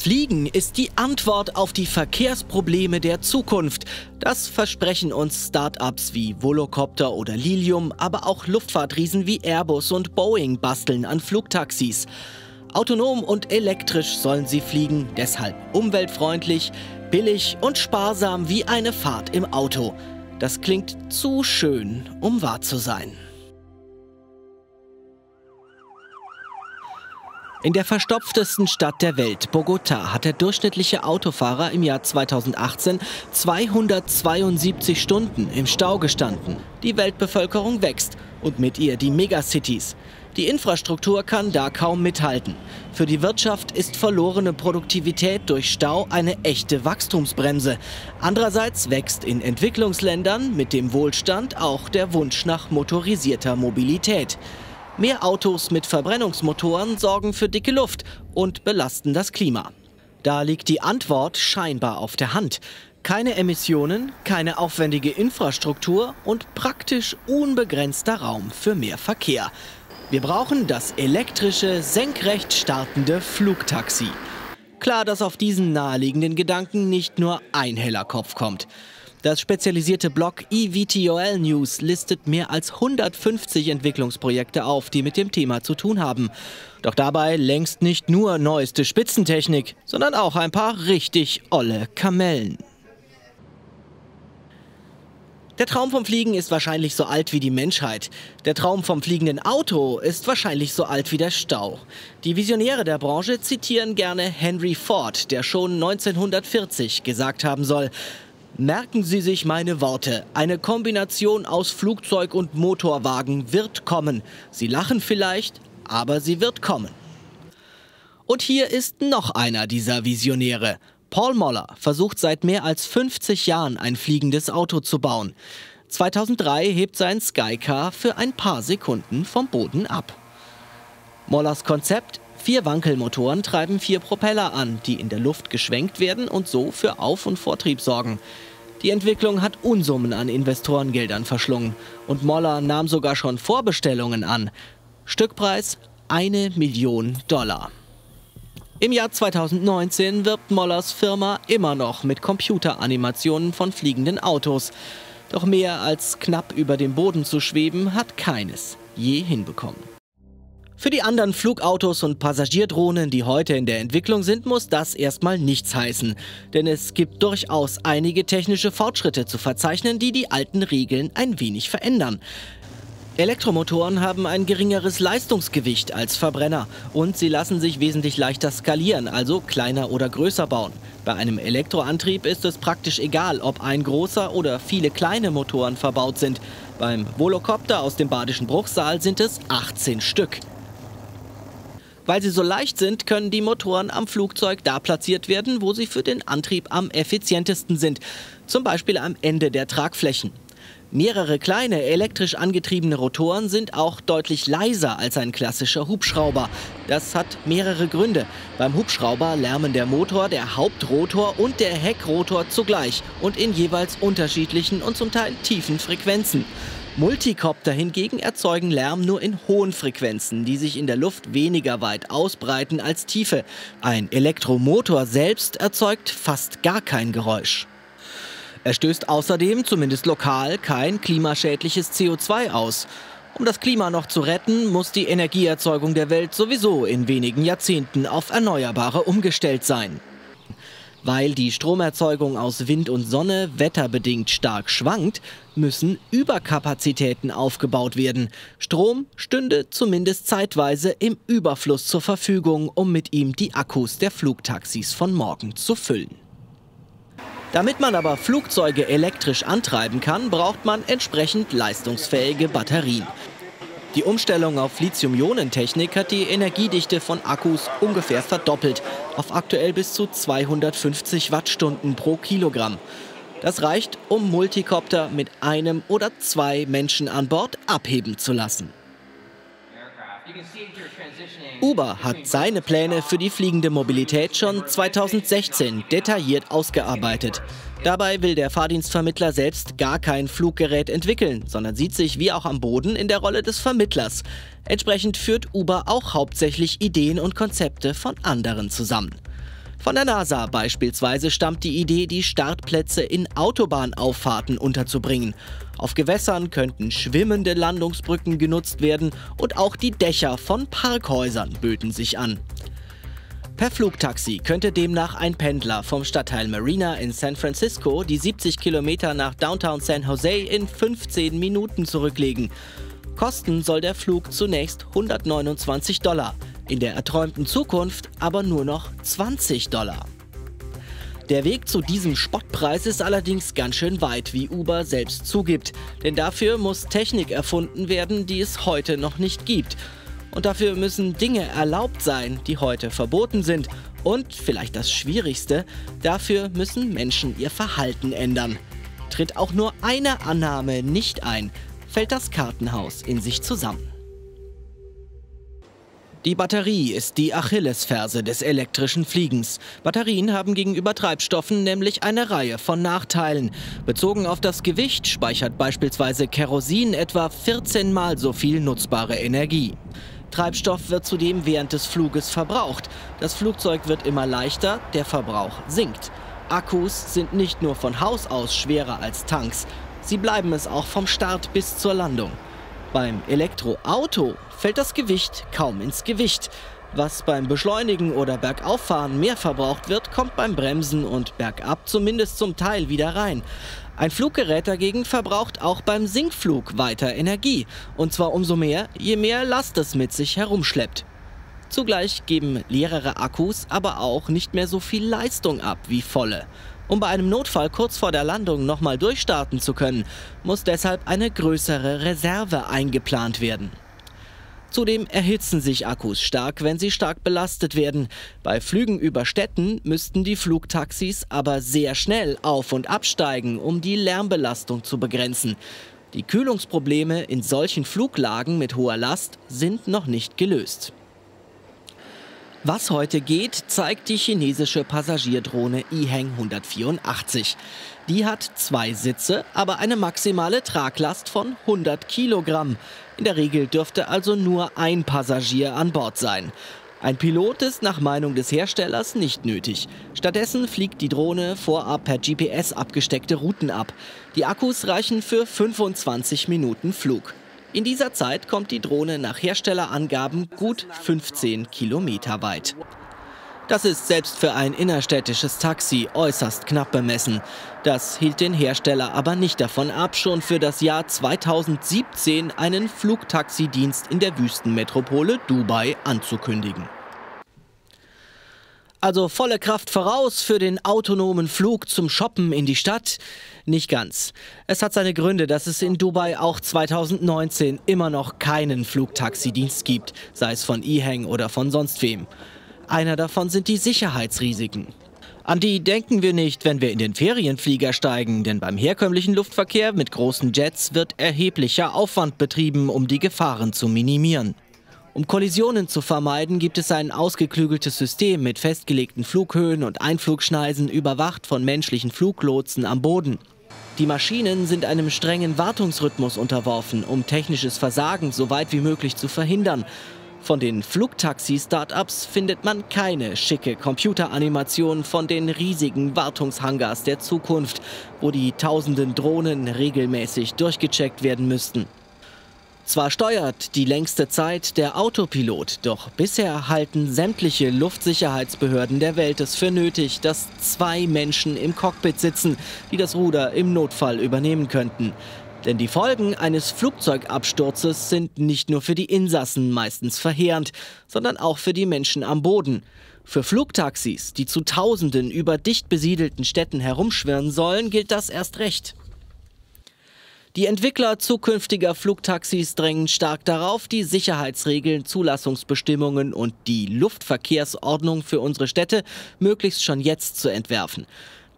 Fliegen ist die Antwort auf die Verkehrsprobleme der Zukunft. Das versprechen uns Startups wie Volocopter oder Lilium, aber auch Luftfahrtriesen wie Airbus und Boeing basteln an Flugtaxis. Autonom und elektrisch sollen sie fliegen, deshalb umweltfreundlich, billig und sparsam wie eine Fahrt im Auto. Das klingt zu schön, um wahr zu sein. In der verstopftesten Stadt der Welt, Bogota, hat der durchschnittliche Autofahrer im Jahr 2018 272 Stunden im Stau gestanden. Die Weltbevölkerung wächst und mit ihr die Megacities. Die Infrastruktur kann da kaum mithalten. Für die Wirtschaft ist verlorene Produktivität durch Stau eine echte Wachstumsbremse. Andererseits wächst in Entwicklungsländern mit dem Wohlstand auch der Wunsch nach motorisierter Mobilität. Mehr Autos mit Verbrennungsmotoren sorgen für dicke Luft und belasten das Klima. Da liegt die Antwort scheinbar auf der Hand. Keine Emissionen, keine aufwendige Infrastruktur und praktisch unbegrenzter Raum für mehr Verkehr. Wir brauchen das elektrische, senkrecht startende Flugtaxi. Klar, dass auf diesen naheliegenden Gedanken nicht nur ein heller Kopf kommt. Das spezialisierte Blog eVTOL News listet mehr als 150 Entwicklungsprojekte auf, die mit dem Thema zu tun haben. Doch dabei längst nicht nur neueste Spitzentechnik, sondern auch ein paar richtig olle Kamellen. Der Traum vom Fliegen ist wahrscheinlich so alt wie die Menschheit. Der Traum vom fliegenden Auto ist wahrscheinlich so alt wie der Stau. Die Visionäre der Branche zitieren gerne Henry Ford, der schon 1940 gesagt haben soll, Merken Sie sich meine Worte. Eine Kombination aus Flugzeug und Motorwagen wird kommen. Sie lachen vielleicht, aber sie wird kommen. Und hier ist noch einer dieser Visionäre. Paul Moller versucht seit mehr als 50 Jahren ein fliegendes Auto zu bauen. 2003 hebt sein Skycar für ein paar Sekunden vom Boden ab. Mollers Konzept Vier Wankelmotoren treiben vier Propeller an, die in der Luft geschwenkt werden und so für Auf- und Vortrieb sorgen. Die Entwicklung hat Unsummen an Investorengeldern verschlungen und Moller nahm sogar schon Vorbestellungen an. Stückpreis eine Million Dollar. Im Jahr 2019 wirbt Mollers Firma immer noch mit Computeranimationen von fliegenden Autos. Doch mehr als knapp über dem Boden zu schweben, hat keines je hinbekommen. Für die anderen Flugautos und Passagierdrohnen, die heute in der Entwicklung sind, muss das erstmal nichts heißen. Denn es gibt durchaus einige technische Fortschritte zu verzeichnen, die die alten Regeln ein wenig verändern. Elektromotoren haben ein geringeres Leistungsgewicht als Verbrenner und sie lassen sich wesentlich leichter skalieren, also kleiner oder größer bauen. Bei einem Elektroantrieb ist es praktisch egal, ob ein großer oder viele kleine Motoren verbaut sind. Beim Volocopter aus dem Badischen Bruchsal sind es 18 Stück. Weil sie so leicht sind, können die Motoren am Flugzeug da platziert werden, wo sie für den Antrieb am effizientesten sind, zum Beispiel am Ende der Tragflächen. Mehrere kleine elektrisch angetriebene Rotoren sind auch deutlich leiser als ein klassischer Hubschrauber. Das hat mehrere Gründe. Beim Hubschrauber lärmen der Motor, der Hauptrotor und der Heckrotor zugleich und in jeweils unterschiedlichen und zum Teil tiefen Frequenzen. Multicopter hingegen erzeugen Lärm nur in hohen Frequenzen, die sich in der Luft weniger weit ausbreiten als Tiefe. Ein Elektromotor selbst erzeugt fast gar kein Geräusch. Er stößt außerdem, zumindest lokal, kein klimaschädliches CO2 aus. Um das Klima noch zu retten, muss die Energieerzeugung der Welt sowieso in wenigen Jahrzehnten auf Erneuerbare umgestellt sein. Weil die Stromerzeugung aus Wind und Sonne wetterbedingt stark schwankt, müssen Überkapazitäten aufgebaut werden. Strom stünde zumindest zeitweise im Überfluss zur Verfügung, um mit ihm die Akkus der Flugtaxis von morgen zu füllen. Damit man aber Flugzeuge elektrisch antreiben kann, braucht man entsprechend leistungsfähige Batterien. Die Umstellung auf Lithium-Ionen-Technik hat die Energiedichte von Akkus ungefähr verdoppelt, auf aktuell bis zu 250 Wattstunden pro Kilogramm. Das reicht, um Multicopter mit einem oder zwei Menschen an Bord abheben zu lassen. Uber hat seine Pläne für die fliegende Mobilität schon 2016 detailliert ausgearbeitet. Dabei will der Fahrdienstvermittler selbst gar kein Fluggerät entwickeln, sondern sieht sich wie auch am Boden in der Rolle des Vermittlers. Entsprechend führt Uber auch hauptsächlich Ideen und Konzepte von anderen zusammen. Von der NASA beispielsweise stammt die Idee, die Startplätze in Autobahnauffahrten unterzubringen. Auf Gewässern könnten schwimmende Landungsbrücken genutzt werden und auch die Dächer von Parkhäusern böten sich an. Per Flugtaxi könnte demnach ein Pendler vom Stadtteil Marina in San Francisco die 70 Kilometer nach Downtown San Jose in 15 Minuten zurücklegen. Kosten soll der Flug zunächst 129 Dollar, in der erträumten Zukunft aber nur noch 20 Dollar. Der Weg zu diesem Spottpreis ist allerdings ganz schön weit, wie Uber selbst zugibt. Denn dafür muss Technik erfunden werden, die es heute noch nicht gibt. Und dafür müssen Dinge erlaubt sein, die heute verboten sind. Und vielleicht das Schwierigste, dafür müssen Menschen ihr Verhalten ändern. Tritt auch nur eine Annahme nicht ein, fällt das Kartenhaus in sich zusammen. Die Batterie ist die Achillesferse des elektrischen Fliegens. Batterien haben gegenüber Treibstoffen nämlich eine Reihe von Nachteilen. Bezogen auf das Gewicht speichert beispielsweise Kerosin etwa 14 mal so viel nutzbare Energie. Treibstoff wird zudem während des Fluges verbraucht. Das Flugzeug wird immer leichter, der Verbrauch sinkt. Akkus sind nicht nur von Haus aus schwerer als Tanks, sie bleiben es auch vom Start bis zur Landung. Beim Elektroauto fällt das Gewicht kaum ins Gewicht. Was beim Beschleunigen oder Bergauffahren mehr verbraucht wird, kommt beim Bremsen und Bergab zumindest zum Teil wieder rein. Ein Fluggerät dagegen verbraucht auch beim Sinkflug weiter Energie. Und zwar umso mehr, je mehr Last es mit sich herumschleppt. Zugleich geben leerere Akkus aber auch nicht mehr so viel Leistung ab wie volle. Um bei einem Notfall kurz vor der Landung nochmal durchstarten zu können, muss deshalb eine größere Reserve eingeplant werden. Zudem erhitzen sich Akkus stark, wenn sie stark belastet werden. Bei Flügen über Städten müssten die Flugtaxis aber sehr schnell auf und absteigen, um die Lärmbelastung zu begrenzen. Die Kühlungsprobleme in solchen Fluglagen mit hoher Last sind noch nicht gelöst. Was heute geht, zeigt die chinesische Passagierdrohne Iheng 184. Die hat zwei Sitze, aber eine maximale Traglast von 100 Kilogramm. In der Regel dürfte also nur ein Passagier an Bord sein. Ein Pilot ist nach Meinung des Herstellers nicht nötig. Stattdessen fliegt die Drohne vorab per GPS abgesteckte Routen ab. Die Akkus reichen für 25 Minuten Flug. In dieser Zeit kommt die Drohne nach Herstellerangaben gut 15 Kilometer weit. Das ist selbst für ein innerstädtisches Taxi äußerst knapp bemessen. Das hielt den Hersteller aber nicht davon ab, schon für das Jahr 2017 einen Flugtaxidienst in der Wüstenmetropole Dubai anzukündigen. Also volle Kraft voraus für den autonomen Flug zum Shoppen in die Stadt? Nicht ganz. Es hat seine Gründe, dass es in Dubai auch 2019 immer noch keinen Flugtaxidienst gibt, sei es von Ehang oder von sonst wem. Einer davon sind die Sicherheitsrisiken. An die denken wir nicht, wenn wir in den Ferienflieger steigen, denn beim herkömmlichen Luftverkehr mit großen Jets wird erheblicher Aufwand betrieben, um die Gefahren zu minimieren. Um Kollisionen zu vermeiden, gibt es ein ausgeklügeltes System mit festgelegten Flughöhen und Einflugschneisen, überwacht von menschlichen Fluglotsen am Boden. Die Maschinen sind einem strengen Wartungsrhythmus unterworfen, um technisches Versagen so weit wie möglich zu verhindern. Von den Flugtaxi-Startups findet man keine schicke Computeranimation von den riesigen Wartungshangars der Zukunft, wo die tausenden Drohnen regelmäßig durchgecheckt werden müssten. Zwar steuert die längste Zeit der Autopilot, doch bisher halten sämtliche Luftsicherheitsbehörden der Welt es für nötig, dass zwei Menschen im Cockpit sitzen, die das Ruder im Notfall übernehmen könnten. Denn die Folgen eines Flugzeugabsturzes sind nicht nur für die Insassen meistens verheerend, sondern auch für die Menschen am Boden. Für Flugtaxis, die zu Tausenden über dicht besiedelten Städten herumschwirren sollen, gilt das erst recht. Die Entwickler zukünftiger Flugtaxis drängen stark darauf, die Sicherheitsregeln, Zulassungsbestimmungen und die Luftverkehrsordnung für unsere Städte möglichst schon jetzt zu entwerfen.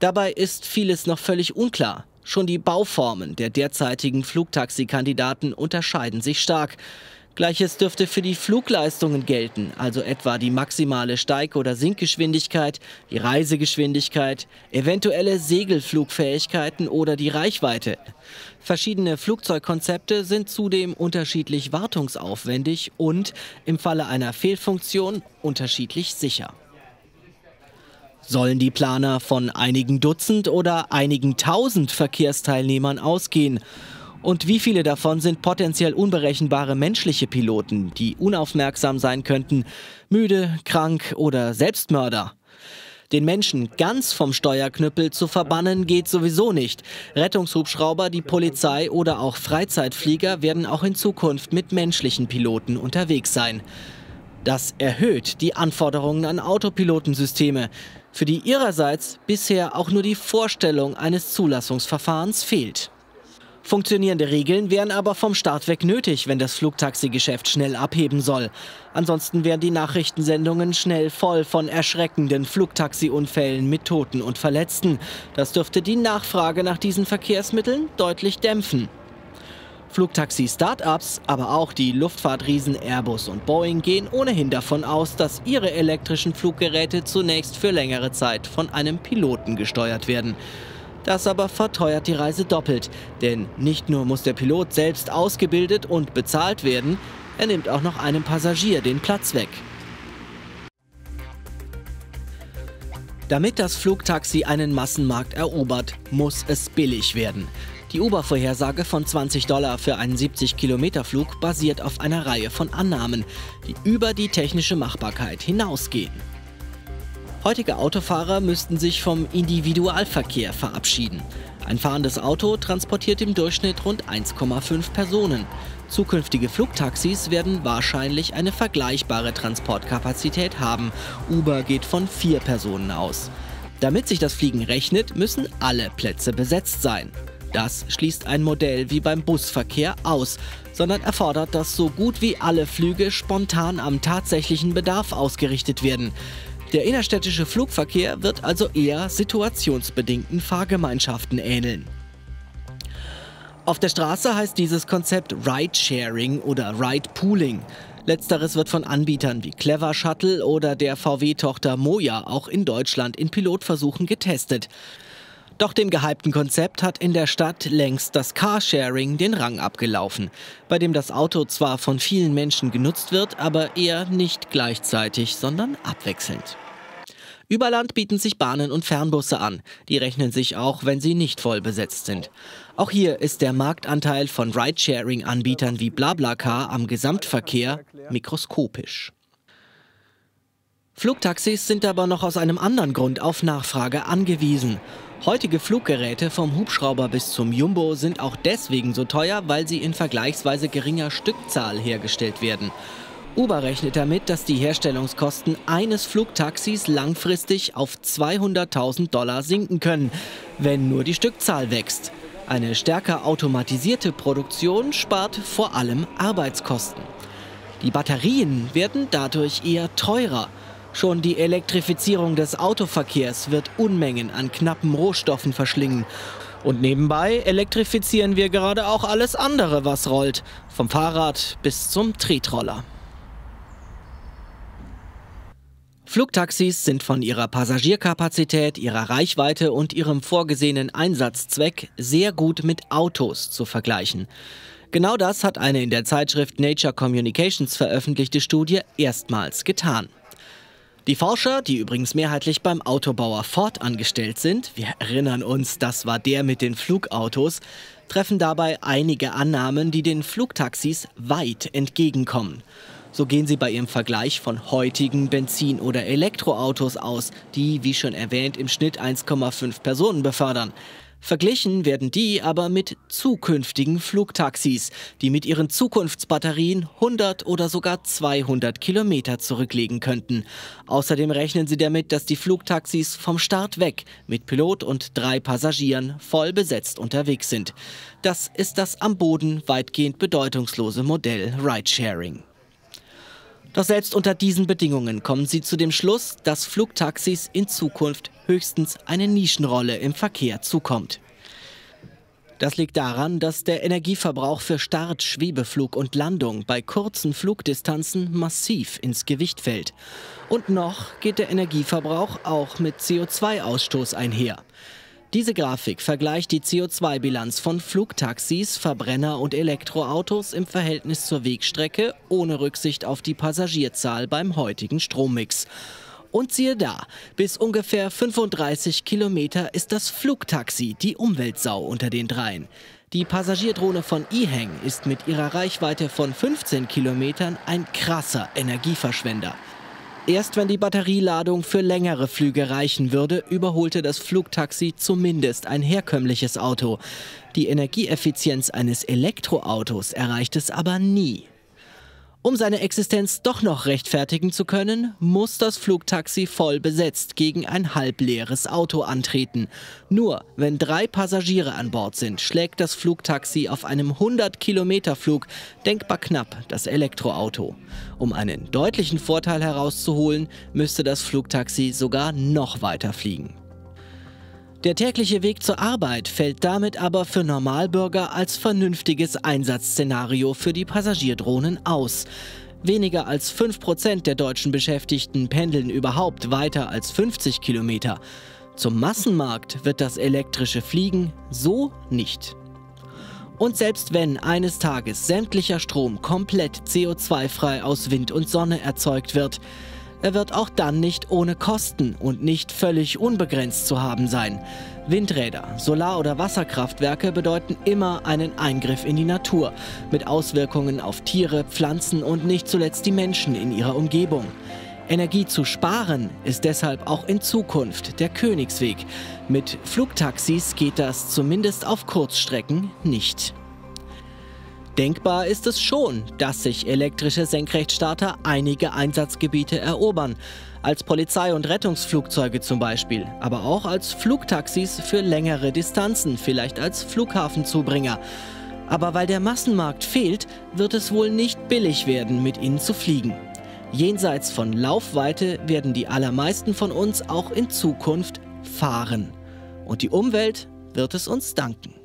Dabei ist vieles noch völlig unklar. Schon die Bauformen der derzeitigen Flugtaxikandidaten unterscheiden sich stark. Gleiches dürfte für die Flugleistungen gelten, also etwa die maximale Steig- oder Sinkgeschwindigkeit, die Reisegeschwindigkeit, eventuelle Segelflugfähigkeiten oder die Reichweite. Verschiedene Flugzeugkonzepte sind zudem unterschiedlich wartungsaufwendig und im Falle einer Fehlfunktion unterschiedlich sicher. Sollen die Planer von einigen Dutzend oder einigen Tausend Verkehrsteilnehmern ausgehen? Und wie viele davon sind potenziell unberechenbare menschliche Piloten, die unaufmerksam sein könnten, müde, krank oder Selbstmörder? Den Menschen ganz vom Steuerknüppel zu verbannen geht sowieso nicht. Rettungshubschrauber, die Polizei oder auch Freizeitflieger werden auch in Zukunft mit menschlichen Piloten unterwegs sein. Das erhöht die Anforderungen an Autopilotensysteme, für die ihrerseits bisher auch nur die Vorstellung eines Zulassungsverfahrens fehlt. Funktionierende Regeln wären aber vom Start weg nötig, wenn das Flugtaxigeschäft schnell abheben soll. Ansonsten wären die Nachrichtensendungen schnell voll von erschreckenden Flugtaxiunfällen mit Toten und Verletzten. Das dürfte die Nachfrage nach diesen Verkehrsmitteln deutlich dämpfen. Flugtaxi-Startups, aber auch die Luftfahrtriesen Airbus und Boeing gehen ohnehin davon aus, dass ihre elektrischen Fluggeräte zunächst für längere Zeit von einem Piloten gesteuert werden. Das aber verteuert die Reise doppelt, denn nicht nur muss der Pilot selbst ausgebildet und bezahlt werden, er nimmt auch noch einem Passagier den Platz weg. Damit das Flugtaxi einen Massenmarkt erobert, muss es billig werden. Die Uber-Vorhersage von 20 Dollar für einen 70-Kilometer-Flug basiert auf einer Reihe von Annahmen, die über die technische Machbarkeit hinausgehen. Heutige Autofahrer müssten sich vom Individualverkehr verabschieden. Ein fahrendes Auto transportiert im Durchschnitt rund 1,5 Personen. Zukünftige Flugtaxis werden wahrscheinlich eine vergleichbare Transportkapazität haben. Uber geht von vier Personen aus. Damit sich das Fliegen rechnet, müssen alle Plätze besetzt sein. Das schließt ein Modell wie beim Busverkehr aus, sondern erfordert, dass so gut wie alle Flüge spontan am tatsächlichen Bedarf ausgerichtet werden. Der innerstädtische Flugverkehr wird also eher situationsbedingten Fahrgemeinschaften ähneln. Auf der Straße heißt dieses Konzept Ride-Sharing oder Ride-Pooling. Letzteres wird von Anbietern wie Clever Shuttle oder der VW-Tochter Moja auch in Deutschland in Pilotversuchen getestet. Doch dem gehypten Konzept hat in der Stadt längst das Carsharing den Rang abgelaufen, bei dem das Auto zwar von vielen Menschen genutzt wird, aber eher nicht gleichzeitig, sondern abwechselnd. Über Land bieten sich Bahnen und Fernbusse an. Die rechnen sich auch, wenn sie nicht voll besetzt sind. Auch hier ist der Marktanteil von Ridesharing-Anbietern wie BlaBlaCar am Gesamtverkehr mikroskopisch. Flugtaxis sind aber noch aus einem anderen Grund auf Nachfrage angewiesen. Heutige Fluggeräte vom Hubschrauber bis zum Jumbo sind auch deswegen so teuer, weil sie in vergleichsweise geringer Stückzahl hergestellt werden. Uber rechnet damit, dass die Herstellungskosten eines Flugtaxis langfristig auf 200.000 Dollar sinken können, wenn nur die Stückzahl wächst. Eine stärker automatisierte Produktion spart vor allem Arbeitskosten. Die Batterien werden dadurch eher teurer. Schon die Elektrifizierung des Autoverkehrs wird Unmengen an knappen Rohstoffen verschlingen. Und nebenbei elektrifizieren wir gerade auch alles andere, was rollt, vom Fahrrad bis zum Tretroller. Flugtaxis sind von ihrer Passagierkapazität, ihrer Reichweite und ihrem vorgesehenen Einsatzzweck sehr gut mit Autos zu vergleichen. Genau das hat eine in der Zeitschrift Nature Communications veröffentlichte Studie erstmals getan. Die Forscher, die übrigens mehrheitlich beim Autobauer Ford angestellt sind, wir erinnern uns, das war der mit den Flugautos, treffen dabei einige Annahmen, die den Flugtaxis weit entgegenkommen. So gehen sie bei ihrem Vergleich von heutigen Benzin- oder Elektroautos aus, die, wie schon erwähnt, im Schnitt 1,5 Personen befördern. Verglichen werden die aber mit zukünftigen Flugtaxis, die mit ihren Zukunftsbatterien 100 oder sogar 200 Kilometer zurücklegen könnten. Außerdem rechnen sie damit, dass die Flugtaxis vom Start weg mit Pilot und drei Passagieren voll besetzt unterwegs sind. Das ist das am Boden weitgehend bedeutungslose Modell Ridesharing. Doch selbst unter diesen Bedingungen kommen sie zu dem Schluss, dass Flugtaxis in Zukunft höchstens eine Nischenrolle im Verkehr zukommt. Das liegt daran, dass der Energieverbrauch für Start, Schwebeflug und Landung bei kurzen Flugdistanzen massiv ins Gewicht fällt. Und noch geht der Energieverbrauch auch mit CO2-Ausstoß einher. Diese Grafik vergleicht die CO2-Bilanz von Flugtaxis, Verbrenner und Elektroautos im Verhältnis zur Wegstrecke ohne Rücksicht auf die Passagierzahl beim heutigen Strommix. Und siehe da, bis ungefähr 35 Kilometer ist das Flugtaxi die Umweltsau unter den dreien. Die Passagierdrohne von eHang ist mit ihrer Reichweite von 15 Kilometern ein krasser Energieverschwender. Erst wenn die Batterieladung für längere Flüge reichen würde, überholte das Flugtaxi zumindest ein herkömmliches Auto. Die Energieeffizienz eines Elektroautos erreicht es aber nie. Um seine Existenz doch noch rechtfertigen zu können, muss das Flugtaxi voll besetzt gegen ein halbleeres Auto antreten. Nur wenn drei Passagiere an Bord sind, schlägt das Flugtaxi auf einem 100-Kilometer-Flug denkbar knapp das Elektroauto. Um einen deutlichen Vorteil herauszuholen, müsste das Flugtaxi sogar noch weiter fliegen. Der tägliche Weg zur Arbeit fällt damit aber für Normalbürger als vernünftiges Einsatzszenario für die Passagierdrohnen aus. Weniger als 5% der deutschen Beschäftigten pendeln überhaupt weiter als 50 Kilometer. Zum Massenmarkt wird das elektrische Fliegen so nicht. Und selbst wenn eines Tages sämtlicher Strom komplett CO2-frei aus Wind und Sonne erzeugt wird, er wird auch dann nicht ohne Kosten und nicht völlig unbegrenzt zu haben sein. Windräder, Solar- oder Wasserkraftwerke bedeuten immer einen Eingriff in die Natur mit Auswirkungen auf Tiere, Pflanzen und nicht zuletzt die Menschen in ihrer Umgebung. Energie zu sparen ist deshalb auch in Zukunft der Königsweg. Mit Flugtaxis geht das zumindest auf Kurzstrecken nicht. Denkbar ist es schon, dass sich elektrische Senkrechtstarter einige Einsatzgebiete erobern. Als Polizei- und Rettungsflugzeuge zum Beispiel, aber auch als Flugtaxis für längere Distanzen, vielleicht als Flughafenzubringer. Aber weil der Massenmarkt fehlt, wird es wohl nicht billig werden, mit ihnen zu fliegen. Jenseits von Laufweite werden die allermeisten von uns auch in Zukunft fahren. Und die Umwelt wird es uns danken.